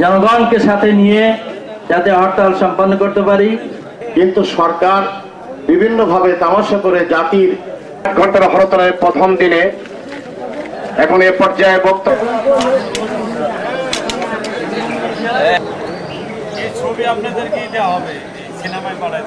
জনগণকে সাথে নিয়ে যাতে হরতাল সম্পন্ন করতে পারি। কিন্তু সরকার বিভিন্নভাবে তামাশা করে জাতির ঘটনা হরতালের প্রথম দিনে এখন এ পর্যায়ে বক্তব্য ছবি আপনাদেরকেই দেওয়া হবে সিনেমায় পাঠাই